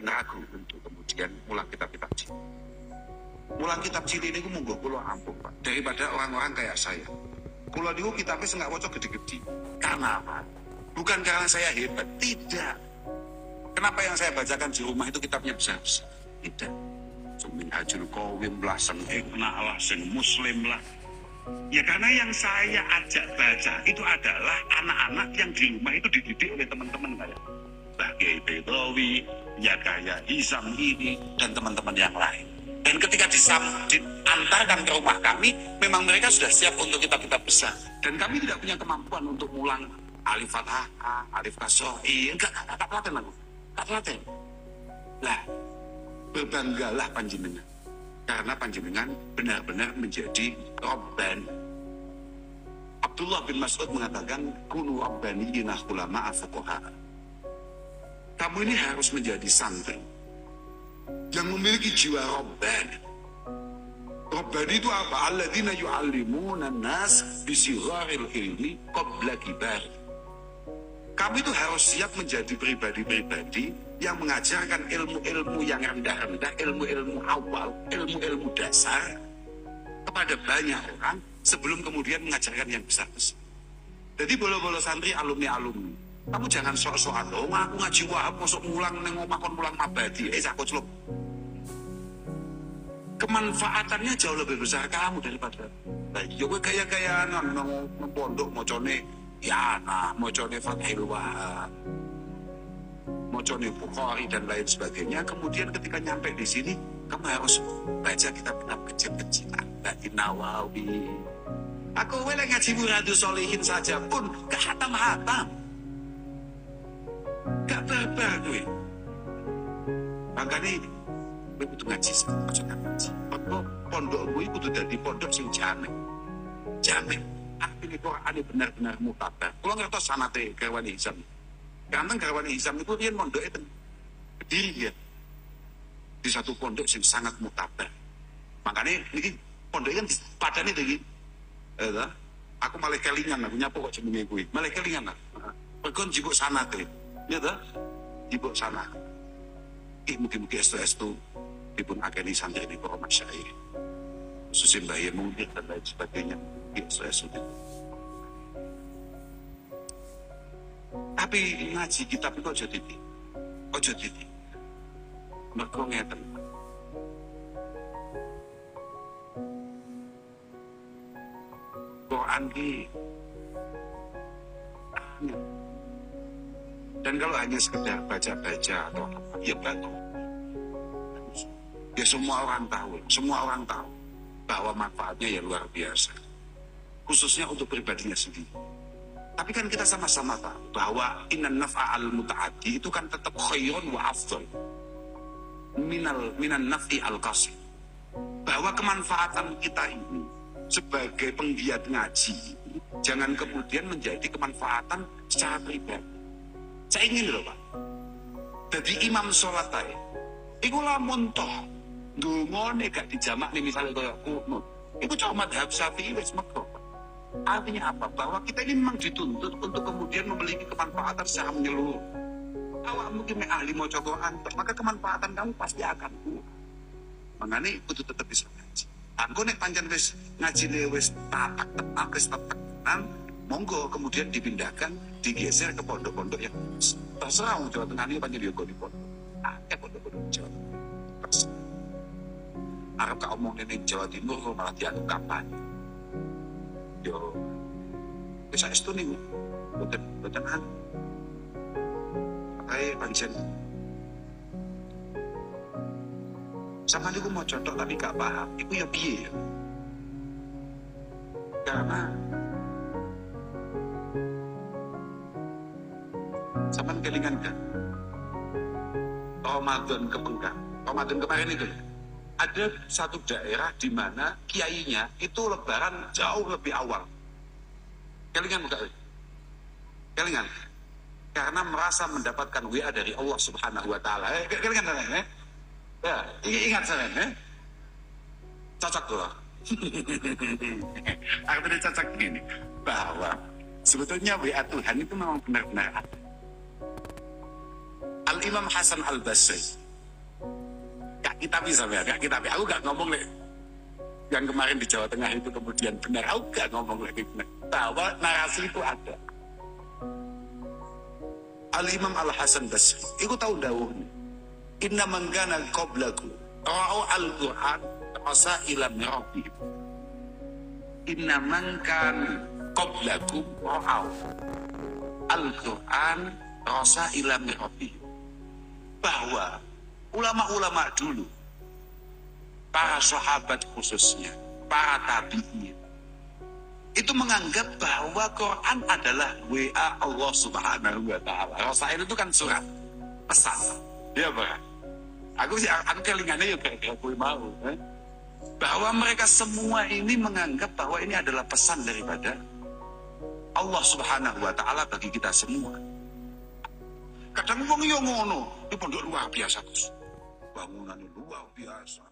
dan ragu untuk kemudian mulang kitab-kitab cilik. Mulang kitab cilik ini munggu pulau ampun Pak. Daripada orang-orang kayak saya. Pulau niku kitabnya nggak wocok gede-gede. Karena apa? Bukan karena saya hebat, tidak. Kenapa yang saya bacakan di rumah itu kitabnya besar-besar? Tidak. Sumin hajul kawim lah, seng lah, seng muslim lah. Ya karena yang saya ajak baca itu adalah anak-anak yang di rumah itu dididik oleh teman-teman kayak Mbah Kiai Bedowi, ya kayak Hisam ini, dan teman-teman yang lain. Dan ketika disam, diantarkan ke rumah kami, memang mereka sudah siap untuk kitab-kitab besar. Dan kami tidak punya kemampuan untuk mulang alif fathah, alif kasoi, enggak, enggak, enggak telaten aku. Enggak telaten. Lah, berbanggalah panjenengan. Karena panjenengan benar-benar menjadi Robban. Abdullah bin Mas'ud mengatakan, Kunu Rabbaniyina ulama fuqaha. Kamu ini harus menjadi santri yang memiliki jiwa Robban. Robban itu apa? Alladzina yu'allimuna nas bisigharil ilmi qabla kibar. Kamu itu harus siap menjadi pribadi-pribadi yang mengajarkan ilmu-ilmu yang rendah-rendah, ilmu-ilmu awal, ilmu-ilmu dasar kepada banyak orang sebelum kemudian mengajarkan yang besar-besar. Jadi bolo-bolo santri alumni-alumni. Kamu jangan sok-sokan, oh aku ngaji wahab, masuk mulang, nengok makon mulang mabadi. Eh, aku celuk. Kemanfaatannya jauh lebih besar kamu daripada Nah, ya gue gaya-gayaan nang pondok mocone ya nah mocone Fathil Wahab mocone Bukhari dan lain sebagainya. Kemudian ketika nyampe di sini kamu harus baca kitab-kitab kecil-kecil Mbak Nawawi aku boleh ngaji Muradu Solihin saja pun gak hatam-hatam gak barbar gue makanya gue butuh ngaji ojo ngaji. Pondok pondok gue kudu dadi pondok sing jamek? Jamek. Artinya Quran ini benar-benar mutabar kalau ngerti sanate kawan Hisam karena kawan Hisam itu dia pondok itu berdiri ya. Di satu pondok yang sangat mutabar makanya ini pondok kan padan itu gitu eh, aku malah kelingan aku nyapu kok jenenge gue malah kelingan aku pergon jibuk sanate ya dah jibuk sana. Ih, mungkin-mungkin estu-estu dipun akeni santri ini para masyaih khususnya Mbah Yemungkir dan lain sebagainya ya saya sudah tapi ngaji kitab itu ojo titik ojo titik mereka ngeten. Quran ki dan kalau hanya sekedar baca-baca atau apa ya batu ya semua orang tahu semua orang tahu bahwa manfaatnya ya luar biasa. Khususnya untuk pribadinya sendiri. Tapi kan kita sama-sama tahu bahwa inan naf'a al mutaati itu kan tetap khairun wa afdal. Minal minan naf'i al qasir bahwa kemanfaatan kita ini sebagai penggiat ngaji jangan kemudian menjadi kemanfaatan secara pribadi saya ingin loh pak. Jadi imam sholat tadi itu lamun toh dungone gak dijamak nih misalnya kayak kunut itu cuma madhab syafi'i wis mekro artinya apa? Bahwa kita ini memang dituntut untuk kemudian memiliki kemanfaatan secara menyeluruh. Awak mungkin ahli mau Quran maka kemanfaatan kamu pasti akan kuat makanya itu tetap bisa ngaji. Aku nek panjang wis ngaji wis tatak tepak wis tenan monggo kemudian dipindahkan digeser ke pondok-pondok yang terserah Jawa Tengah ini panjang yoga di pondok? Ada pondok-pondok Jawa Tengah. Arab kak omong ini Jawa Timur kok malah dianggap kapan? Yo. Bisa itu nih betul betul kan pakai pancen. Sama dia mau contoh tapi gak paham. Itu ya biye ya? Karena sama kelingan kan Ramadan kepengkang Ramadan kemarin itu ada satu daerah di mana kiainya itu lebaran jauh lebih awal. Kelingan bukan? Kelingan. Karena merasa mendapatkan WA dari Allah Subhanahu wa taala. Eh, kelingan eh? Ya, ingat saya eh? Cocok loh. Artinya cocok gini bahwa sebetulnya WA Tuhan itu memang benar-benar ada. Imam Hasan Al Basri kita bisa ya, gak kita aku gak ngomong nih yang kemarin di Jawa Tengah itu kemudian benar, aku gak ngomong lagi benar. Bahwa narasi itu ada. Al Imam Al Hasan Basri, iku tahu dawuh Inna mangkana qablaku ra'u al Quran rasa ilam rabbi. Inna mangkan qablakum ra'au Al-Quran rasa ilam rabbi. Bahwa ulama-ulama dulu, para sahabat khususnya, para tabi'in, itu menganggap bahwa Quran adalah WA Allah Subhanahu wa taala. Rasail itu kan surat pesan. Ya, Pak. Aku sih aku kelingannya ya kayak gue mau, eh? bahwa mereka semua ini menganggap bahwa ini adalah pesan daripada Allah Subhanahu wa taala bagi kita semua. Kadang wong yo ngono, itu pondok luar biasa, Gus. Bangunan luar biasa.